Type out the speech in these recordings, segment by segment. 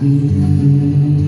We.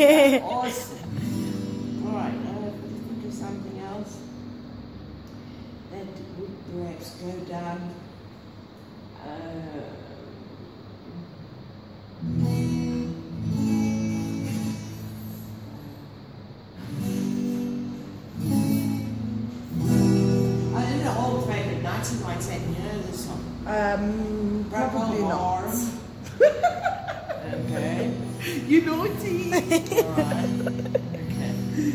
awesome. All right, now if we can do something else, that would perhaps go down. Uh, Um, probably not. You naughty. Alright. Okay.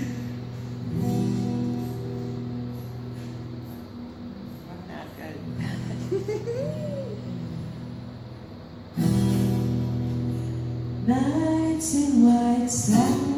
One out. Nights in white satin.